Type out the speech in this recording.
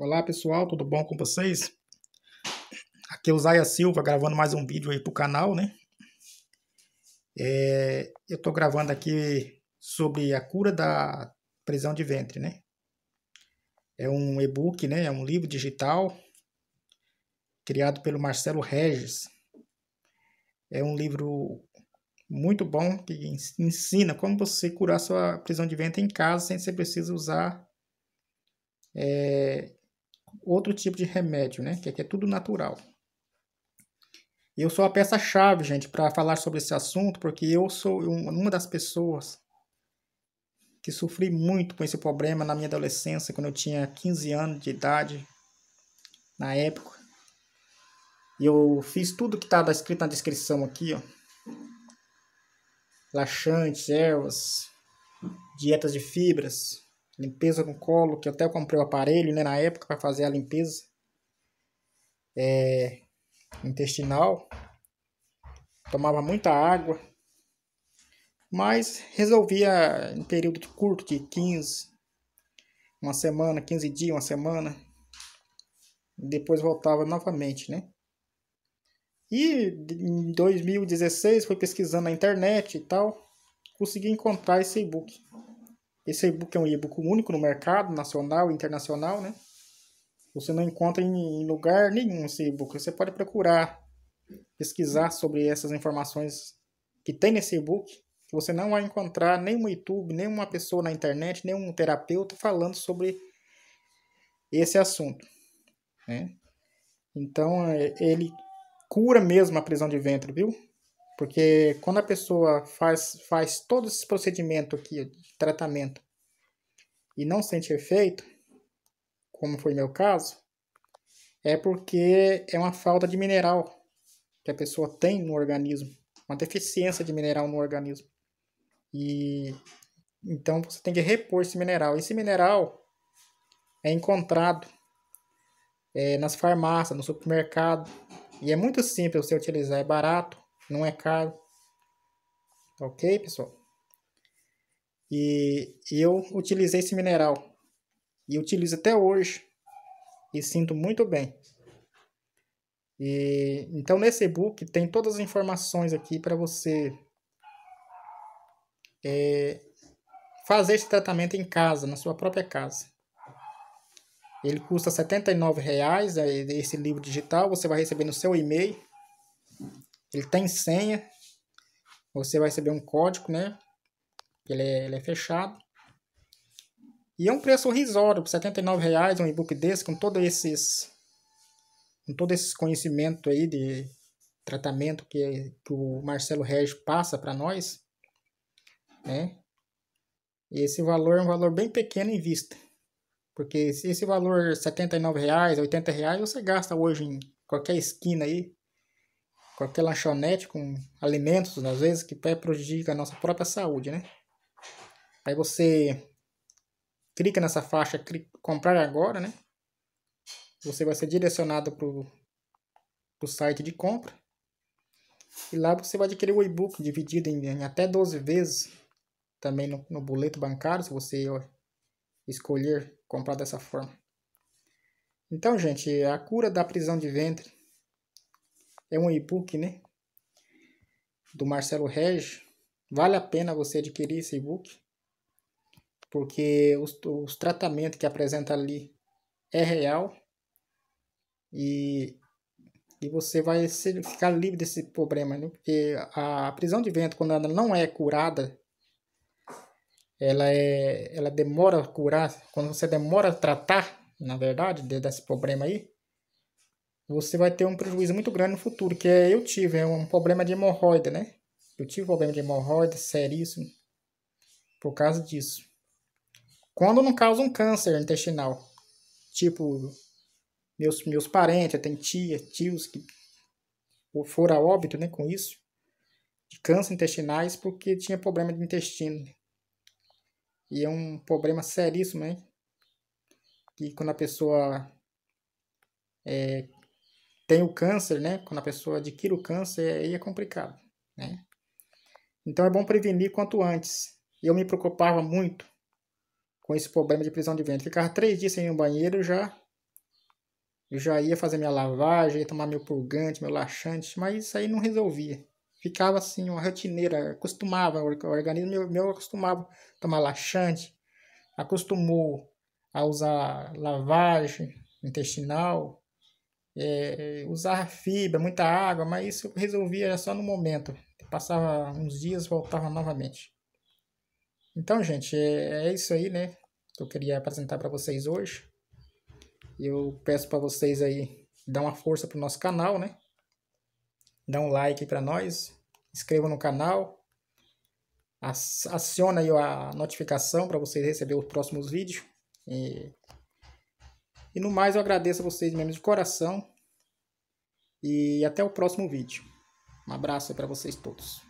Olá pessoal, tudo bom com vocês? Aqui é o Zaya Silva gravando mais um vídeo aí pro canal, né? É, eu tô gravando aqui sobre a cura da prisão de ventre, né? É um e-book, né? É um livro digital criado pelo Marcelo Regis. É um livro muito bom que ensina como você curar sua prisão de ventre em casa sem ser preciso usar é, outro tipo de remédio, né? Que aqui é tudo natural. Eu sou a peça-chave, gente, para falar sobre esse assunto, porque eu sou uma das pessoas que sofri muito com esse problema na minha adolescência, quando eu tinha 15 anos de idade, na época. E eu fiz tudo que está escrito na descrição aqui, ó. Laxantes, ervas, dietas de fibras, limpeza no colo, que eu até comprei o aparelho né, na época para fazer a limpeza é, intestinal. Tomava muita água, mas resolvia em período curto de 15, uma semana, 15 dias, uma semana. Depois voltava novamente, né? E em 2016 fui pesquisando na internet e tal, consegui encontrar esse e-book. Esse e-book é um e-book único no mercado nacional e internacional, né? Você não encontra em lugar nenhum esse e-book. Você pode procurar, pesquisar sobre essas informações que tem nesse e-book. Você não vai encontrar nenhum YouTube, nenhuma pessoa na internet, nenhum terapeuta falando sobre esse assunto. Né? Então, é, ele cura mesmo a prisão de ventre, viu? Porque quando a pessoa faz, faz todo esse procedimento aqui de tratamento e não sente efeito, como foi meu caso, é porque é uma falta de mineral que a pessoa tem no organismo, uma deficiência de mineral no organismo. E então você tem que repor esse mineral. Esse mineral é encontrado é, nas farmácias, no supermercado, e é muito simples você utilizar, é barato não é caro. Ok, pessoal? E eu utilizei esse mineral. E utilizo até hoje. E sinto muito bem. E, então, nesse e-book tem todas as informações aqui para você é, fazer esse tratamento em casa, na sua própria casa. Ele custa R$ 79,00, é, esse livro digital. Você vai receber no seu e-mail. Ele tem senha. Você vai receber um código, né? Ele é, ele é fechado. E é um preço irrisório, por R$ reais um e-book desse, com todos esses com todo esse conhecimento aí de tratamento que, que o Marcelo Regis passa para nós, né? E esse valor é um valor bem pequeno em vista. Porque se esse valor R$ 79,00, R$ reais você gasta hoje em qualquer esquina aí, qualquer lanchonete com alimentos, às vezes, que prejudica a nossa própria saúde, né? Aí você clica nessa faixa comprar agora, né? Você vai ser direcionado para o site de compra. E lá você vai adquirir o e-book dividido em, em, até 12 vezes. Também no, no boleto bancário, se você ó, escolher comprar dessa forma. Então, gente, a cura da prisão de ventre é um e-book, né? Do Marcelo Regis. Vale a pena você adquirir esse e-book. Porque os, os tratamentos que apresenta ali é real. E, e você vai ser, ficar livre desse problema, né? Porque a, prisão de ventre, quando ela não é curada, ela, é, ela demora a curar. Quando você demora a tratar, na verdade, desse problema aí, você vai ter um prejuízo muito grande no futuro, que é eu tive, é um problema de hemorroida, né? Eu tive problema de hemorroida seríssimo por causa disso. Quando não causa um câncer intestinal, tipo meus meus parentes, tem tia, tios que foram a óbito, né, com isso, de câncer intestinais porque tinha problema de intestino. E é um problema seríssimo, né? Que quando a pessoa é, tem o câncer, né? Quando a pessoa adquire o câncer, aí é complicado, né? Então é bom prevenir quanto antes. Eu me preocupava muito com esse problema de prisão de ventre. Ficava três dias sem ir no banheiro já Eu já ia fazer minha lavagem, ia tomar meu purgante, meu laxante, mas isso aí não resolvia. Ficava assim, uma rotineira, acostumava, o organismo meu, meu acostumava tomar laxante, acostumou a usar lavagem intestinal, é, usar fibra, muita água, mas isso resolvia só no momento. Passava uns dias, voltava novamente. Então, gente, é, é isso aí, né? Que eu queria apresentar para vocês hoje. Eu peço para vocês aí dar uma força pro nosso canal, né? Dá um like para nós, inscreva no canal, aciona aí a notificação para vocês receber os próximos vídeos. E, e no mais eu agradeço a vocês mesmo de coração. E até o próximo vídeo. Um abraço para vocês todos.